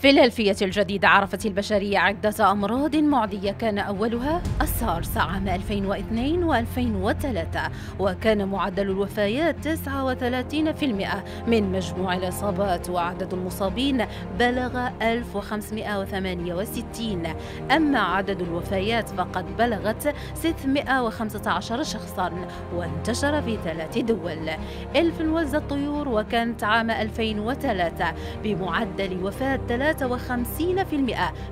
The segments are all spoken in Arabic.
فيلادلفيا الجديدة عرفت البشرية عدة أمراض معدية. كان أولها السارس عام 2002 و2003 وكان معدل الوفيات 39% من مجموع الإصابات وعدد المصابين بلغ 1568 أما عدد الوفيات فقد بلغت 615 شخصا وانتشر في ثلاث دول. إنفلونزا الطيور وكانت عام 2003 بمعدل وفاة 53%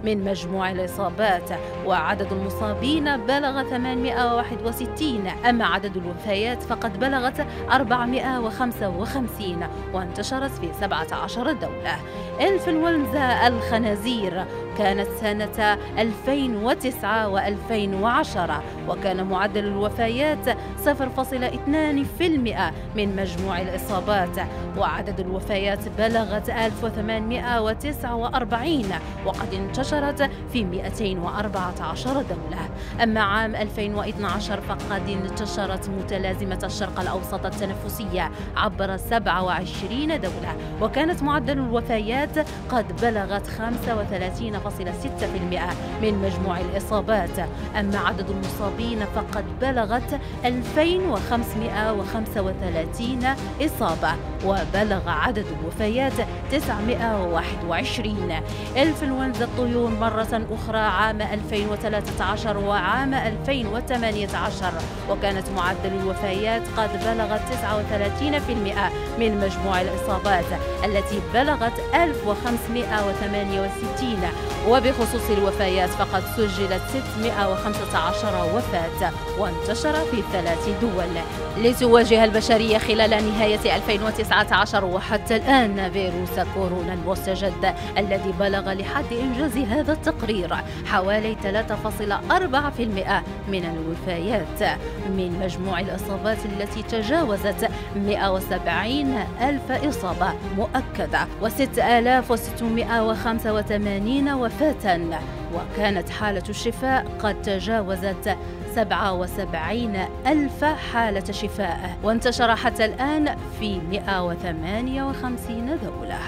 من مجموع الإصابات وعدد المصابين بلغ 861 أما عدد الوفيات فقد بلغت 455 وانتشرت في 17 دولة. إنفلونزا الخنازير كانت سنة 2009 و2010 وكان معدل الوفيات 0.2% من مجموع الإصابات وعدد الوفيات بلغت 1849 وقد انتشرت في 214 دولة. أما عام 2012 فقد انتشرت متلازمة الشرق الأوسط التنفسية عبر 27 دولة وكانت معدل الوفيات قد بلغت 35.6% من مجموع الإصابات. أما عدد المصابين فقد بلغت 2535 إصابة وبلغ عدد الوفيات 921 إنفلونزا الطيور مرة أخرى عام 2013 وعام 2018 وكانت معدل الوفيات قد بلغت 39% من مجموع الإصابات التي بلغت 1568 وبخصوص الوفيات فقد سجلت 615 وفاة وانتشر في ثلاث دول. لتواجه البشرية خلال نهاية 2019 وحتى الآن فيروس كورونا المستجد الذي بلغ لحد إنجاز هذا التقرير حوالي 3.4% من الوفيات. من مجموع الإصابات التي تجاوزت 170 ألف إصابة مؤكدة و6685 وفاة وكانت حالة الشفاء قد تجاوزت 77 ألف حالة شفاء وانتشر حتى الآن في 158 دولة.